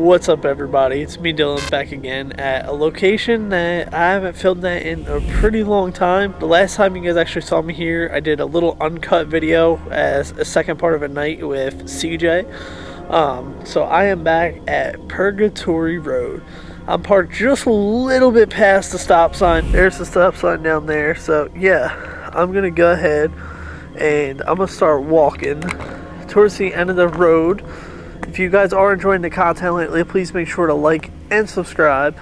What's up everybody? It's me Dylan back again at a location that I haven't filmed that in a pretty long time. The last time you guys actually saw me here, I did a little uncut video as a second part of a night with CJ. Um, so I am back at Purgatory Road. I'm parked just a little bit past the stop sign. There's the stop sign down there. So yeah, I'm gonna go ahead and I'm gonna start walking towards the end of the road if you guys are enjoying the content lately, please make sure to like and subscribe.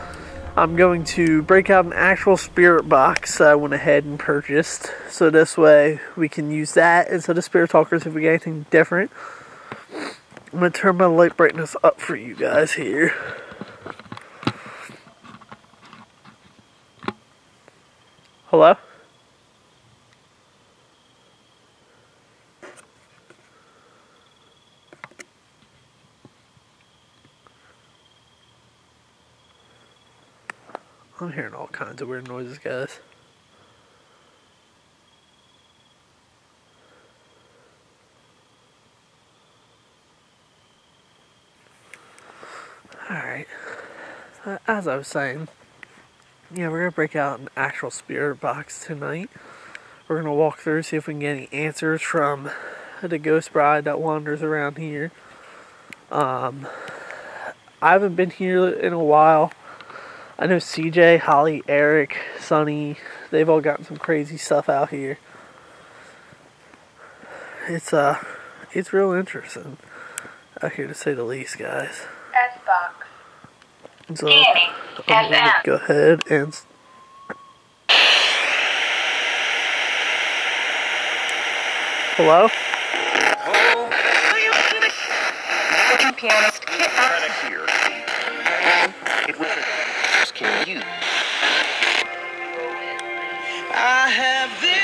I'm going to break out an actual spirit box that I went ahead and purchased. So this way we can use that instead of the spirit talkers if we get anything different. I'm going to turn my light brightness up for you guys here. Hello? I'm hearing all kinds of weird noises, guys. Alright. As I was saying, yeah, we're to break out an actual spirit box tonight. We're going to walk through, see if we can get any answers from the ghost bride that wanders around here. Um, I haven't been here in a while. I know CJ, Holly, Eric, Sonny, they've all gotten some crazy stuff out here. It's uh it's real interesting out here to say the least, guys. S box. So I'm gonna go ahead and Hello? Pianist. Asking you. I have this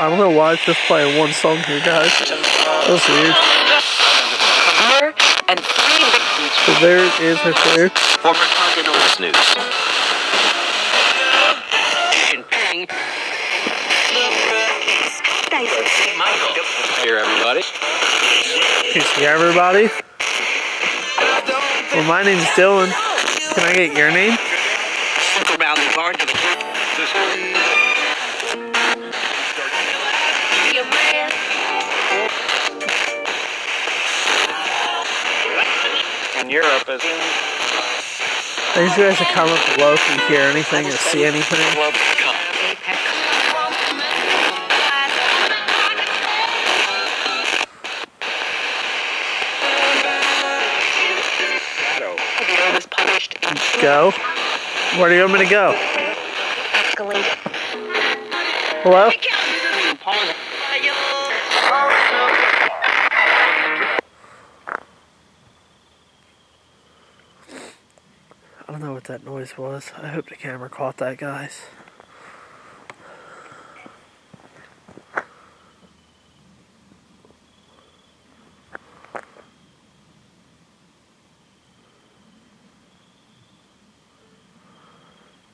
I don't know why it's just playing one song here, guys. That's weird. And three victims So there it is right there. former Snooze. And bang. Here, everybody. You see everybody? Well, my name's Dylan. Can I get your name? Around the barn. In Europe, is I need you guys to comment below if you hear anything or see anything. Go. Where do you want me to go? Hello? I don't know what that noise was. I hope the camera caught that, guys.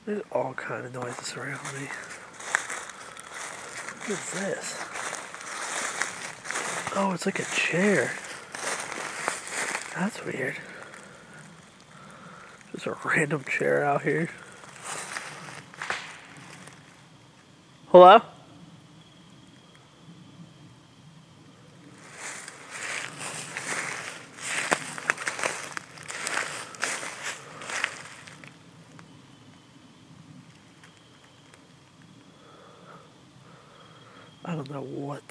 There's all kind of noises around me. What is this? Oh, it's like a chair. That's weird. Just a random chair out here. Hello? I don't know what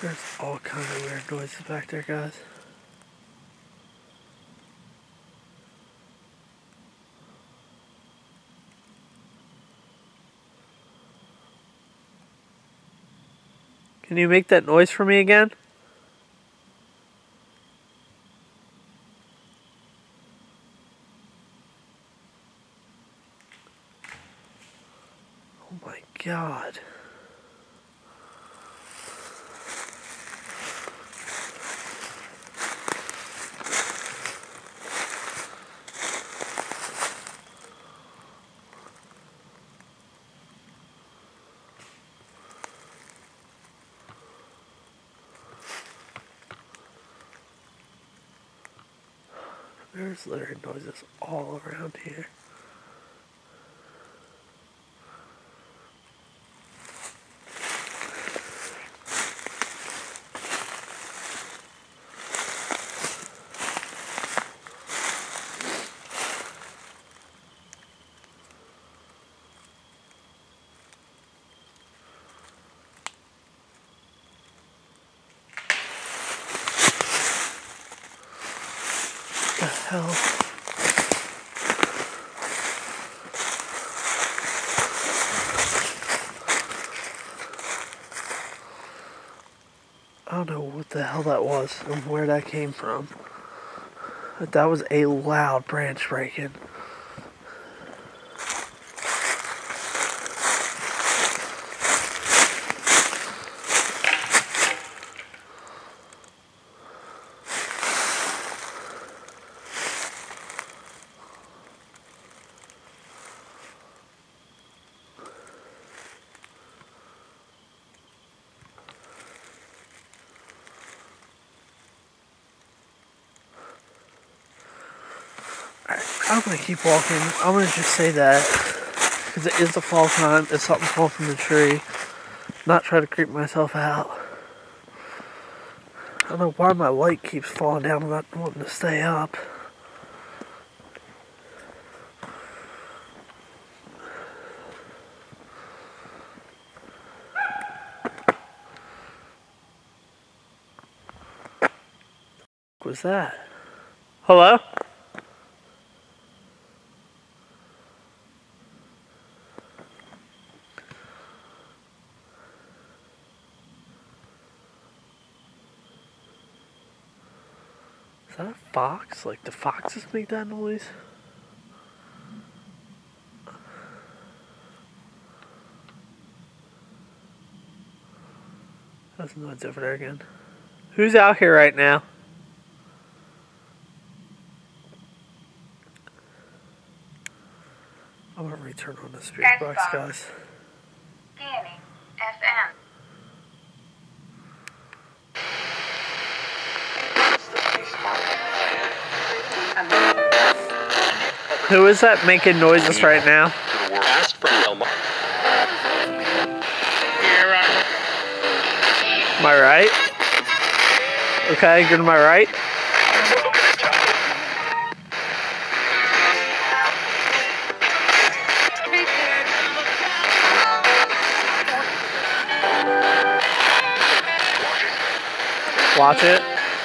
There's all kinds of weird noises back there, guys. Can you make that noise for me again? Oh my god. There's literally noises all around here. Hell that was and where that came from. That was a loud branch breaking. Keep walking. I'm gonna just say that because it is the fall time. It's something falling from the tree. Not try to creep myself out. I don't know why my light keeps falling down. I'm not wanting to stay up. What was that? Hello? Is that a fox? Like, the foxes make that noise? That's nuts over there again. Who's out here right now? I'm gonna return on the spirit box, guys. Who is that making noises right now? Am I right? Okay, good. to my right? Watch it.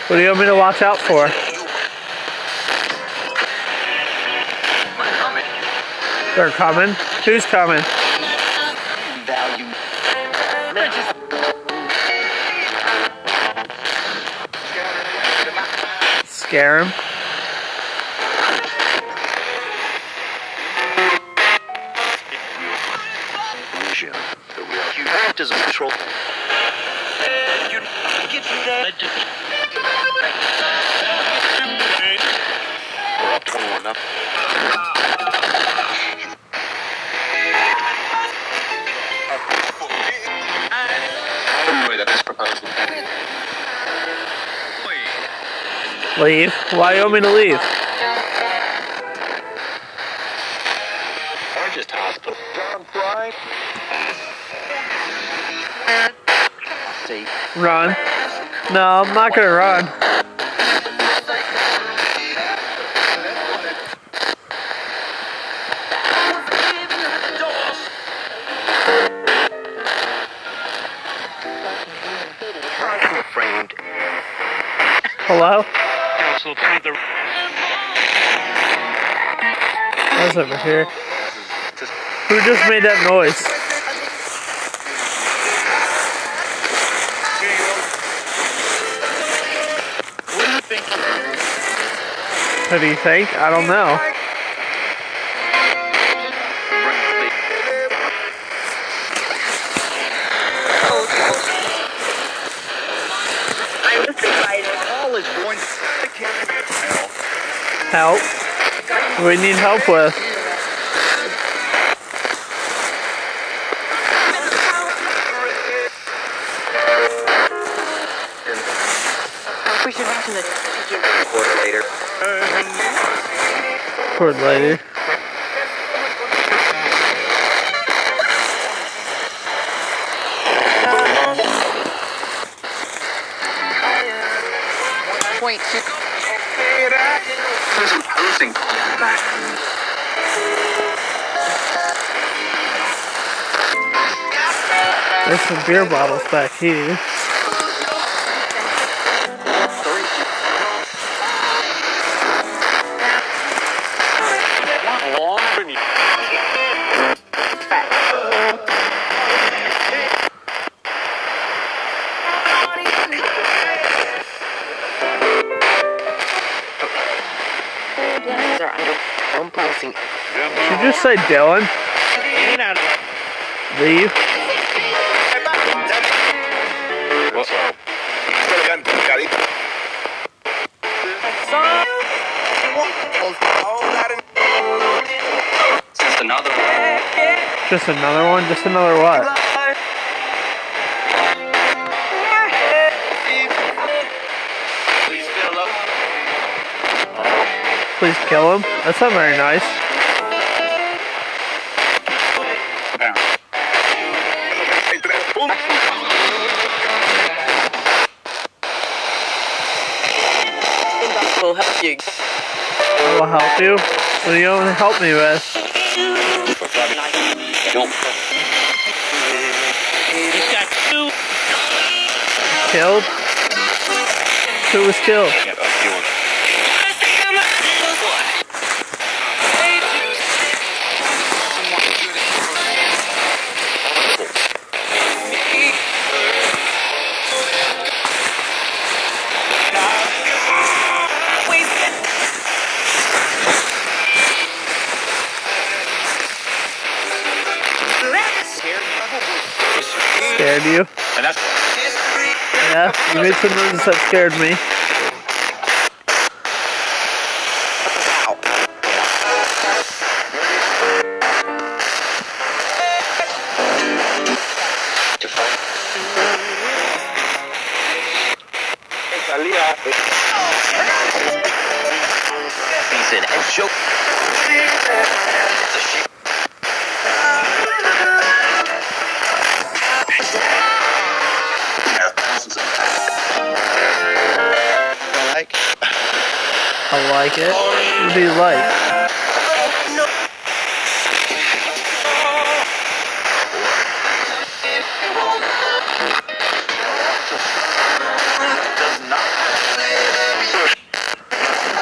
What do you want me to watch out for? They're coming. Who's coming? Scare him. A control. We're up 21 up. That's proposed. Leave. Why you want me to leave? Largest hospital. John Fry. Safe. Run. No, I'm not gonna run. Hello? Council to the. What's over here? Who just made that noise? What do you think? Who do you think? I don't know. Help. We need help with? We should mention the Quarter later. Point two. Some beer bottles back here. Did you just say Dylan? Leave? Just another one? Just another what? Please fill up. Please kill him? That's not very nice. Will help you. I will help you. What are you going to help me with? Don't. Killed? Who was killed? Scared Some noises that scared me. I like it. What do you like?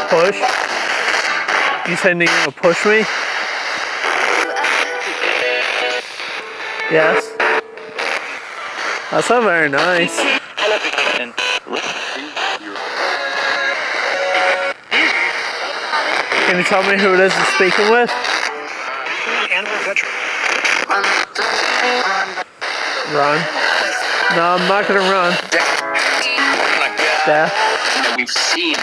Push? You you're gonna push me? Yes. That's not very nice. Can you tell me who it is you're speaking with? Run. No, I'm not gonna run. Death. we've seen.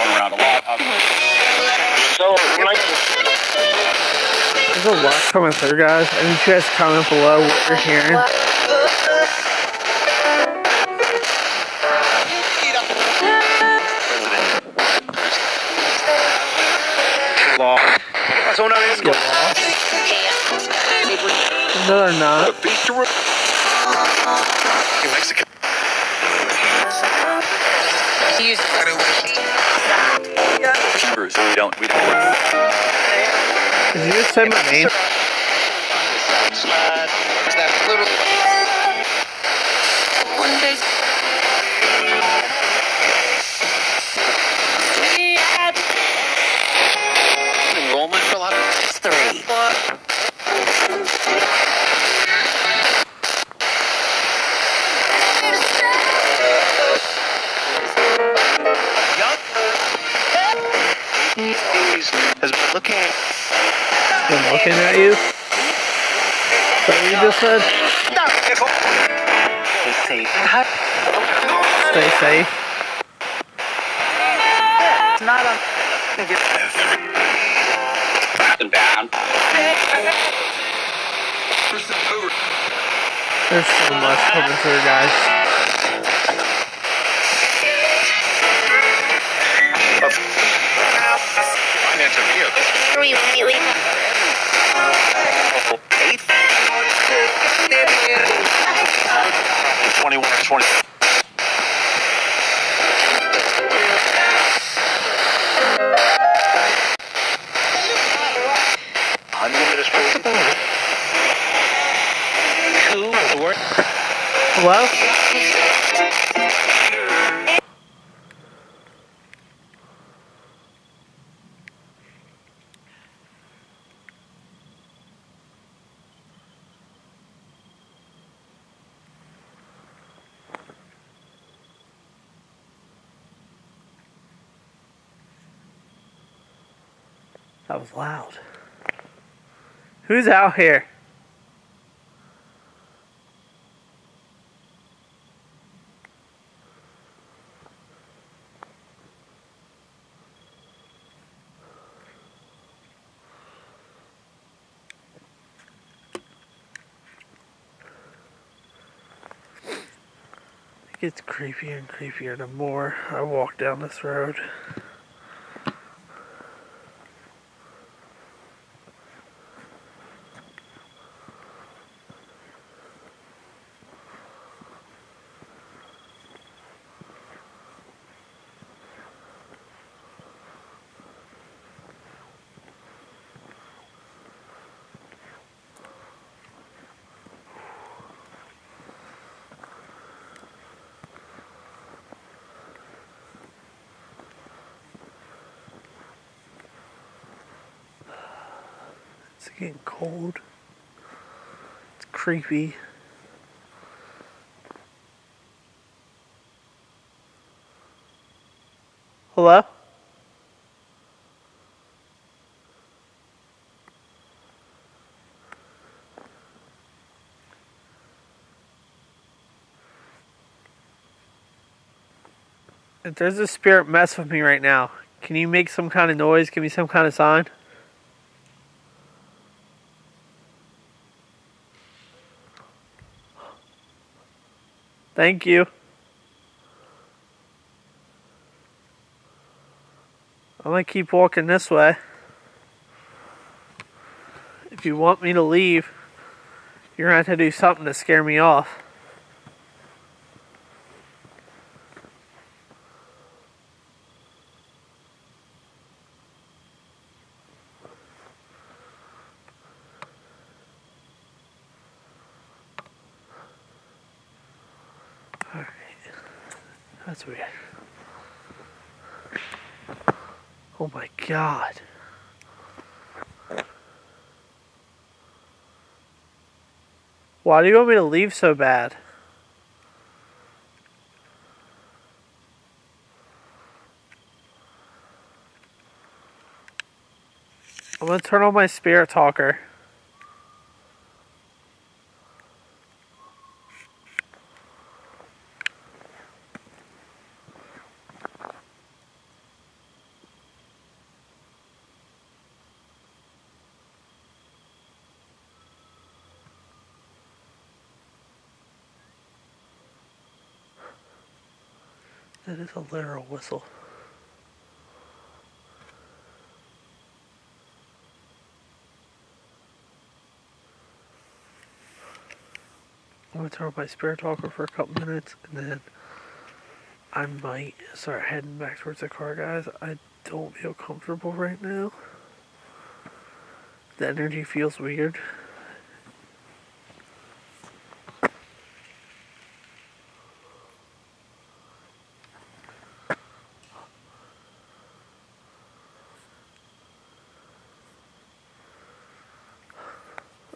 Around a lot of There's a lot coming through, guys. Need you guys comment below what you're hearing. No, they're not. Bruce, we don't we don't Did you just say my name? It's not on. Down. There's so much coming through, guys. Twenty-one, twenty. That was loud. Who's out here? Gets creepier and creepier the more I walk down this road. Getting cold. It's creepy. Hello? If there's a spirit mess with me right now, can you make some kind of noise? Give me some kind of sign? Thank you. I'm gonna keep walking this way. If you want me to leave, you're gonna have to do something to scare me off. Alright. That's weird. Oh my god. Why do you want me to leave so bad? I'm gonna turn on my spirit talker. That is a literal whistle. I'm gonna turn on my spirit talker for a couple minutes and then I might start heading back towards the car, guys. I don't feel comfortable right now. The energy feels weird.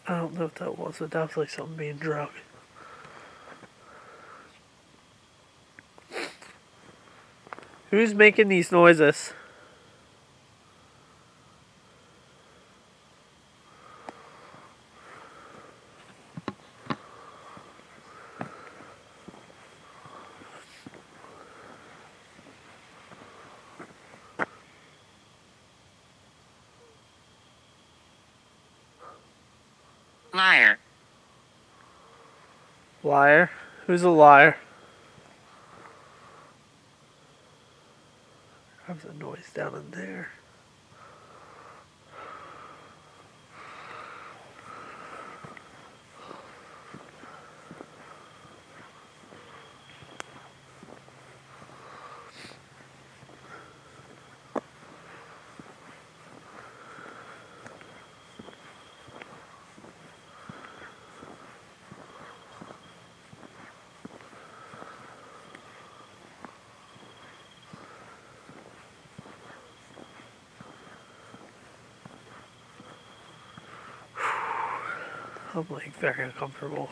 I don't know what that was, but definitely something being drug. Who's making these noises? Liar? Who's a liar? There's a noise down in there. I'm like very uncomfortable.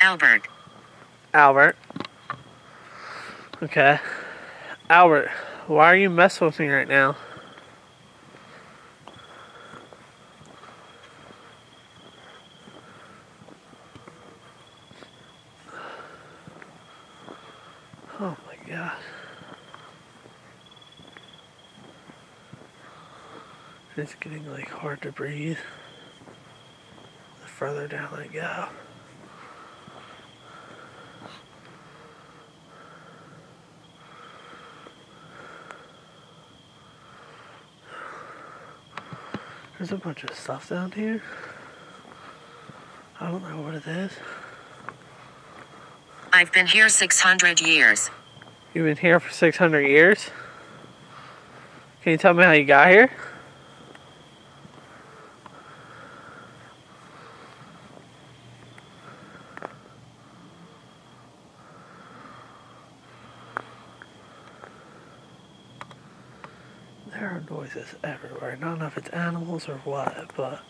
Albert. Albert. Okay. Albert, why are you messing with me right now? Oh my god. It's getting like hard to breathe the further down I go. There's a bunch of stuff down here. I don't know what it is. I've been here 600 years. You've been here for 600 years? Can you tell me how you got here? There are noises everywhere. I don't know if it's animals or what, but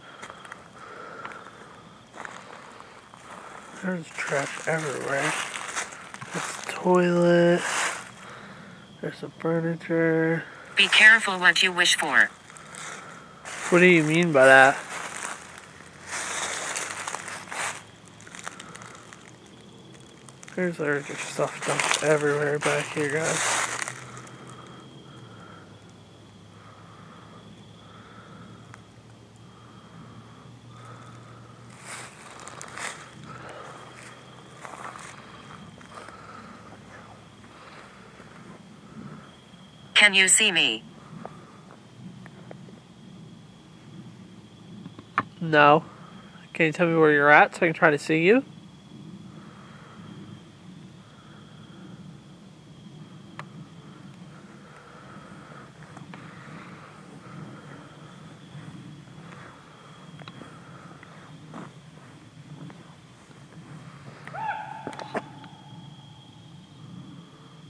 there's trash everywhere. There's a toilet. There's some furniture. Be careful what you wish for. What do you mean by that? There's just stuff dumped everywhere back here, guys. Can you see me? No. Can you tell me where you're at so I can try to see you?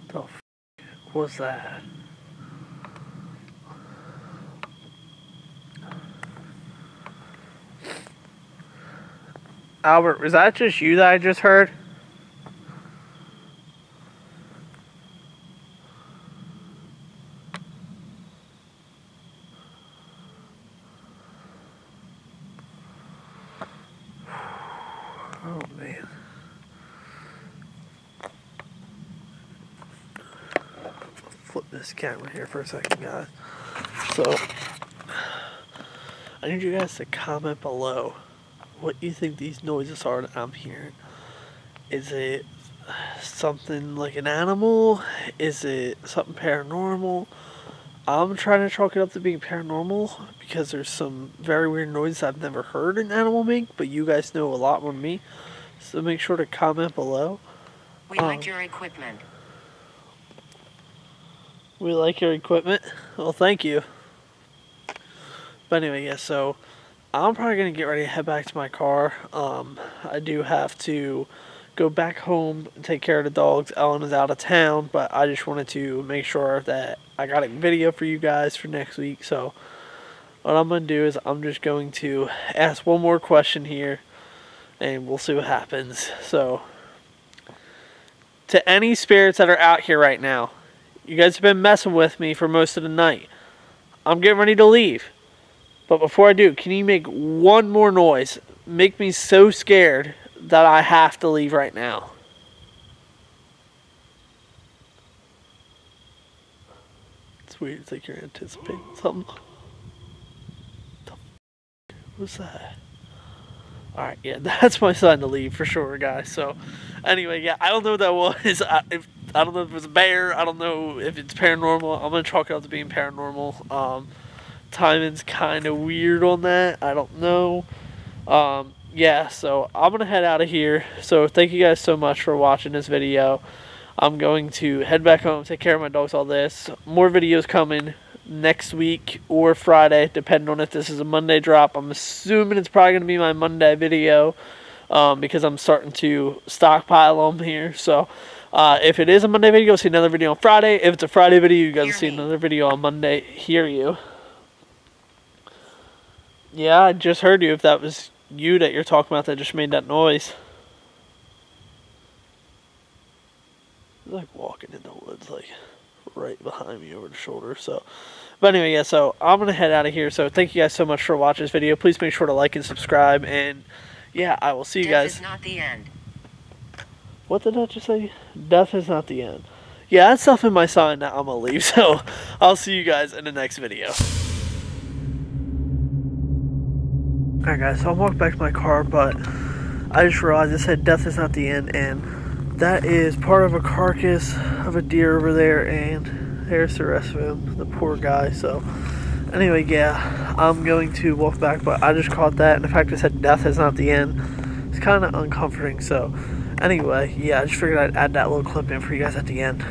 The f- was that? Albert, was that just you that I just heard? Oh man. Flip this camera here for a second, guys. So, I need you guys to comment below what do you think these noises are that I'm hearing. Is it something like an animal? Is it something paranormal? I'm trying to chalk it up to being paranormal because there's some very weird noises I've never heard an animal make, but you guys know a lot more than me. So make sure to comment below. We Um, like your equipment. We like your equipment. Well, thank you. But anyway, yeah, so I'm probably going to get ready to head back to my car. Um, I do have to go back home and take care of the dogs. Ellen is out of town, but I just wanted to make sure that I got a video for you guys for next week. So what I'm going to do is I'm just going to ask one more question here and we'll see what happens. So to any spirits that are out here right now, you guys have been messing with me for most of the night. I'm getting ready to leave. But before I do, can you make one more noise? Make me so scared that I have to leave right now. It's weird. It's like you're anticipating something. What's that? Alright, yeah, that's my sign to leave for sure, guys. So, anyway, yeah, I don't know what that was. I, if, I don't know if it was a bear. I don't know if it's paranormal. I'm going to chalk it up to being paranormal. Um, timing's kind of weird on that. I don't know. Um, yeah, so I'm going to head out of here. So, thank you guys so much for watching this video. I'm going to head back home, take care of my dogs, all this. More videos coming next week or Friday, depending on if this is a Monday drop. I'm assuming it's probably going to be my Monday video um, because I'm starting to stockpile them here. So uh, if it is a Monday video, you'll see another video on Friday. If it's a Friday video, you guys will see another video on Monday. Hear you. Yeah, I just heard you. If that was you that you're talking about that just made that noise. Like walking in the woods, like right behind me over the shoulder. So, but anyway, yeah. So I'm gonna head out of here. So thank you guys so much for watching this video. Please make sure to like and subscribe. And yeah, I will see you Death guys. is not the end. What did I just say? Death is not the end. Yeah, that's stuff in my sign that I'm gonna leave. So I'll see you guys in the next video. Alright guys, so I'm walking back to my car, but I just realized it said death is not the end, and that is part of a carcass of a deer over there, and there's the rest of him, the poor guy. So anyway, yeah, I'm going to walk back, but I just caught that, and the fact it said death is not the end, it's kind of uncomforting. So anyway, yeah, I just figured I'd add that little clip in for you guys at the end.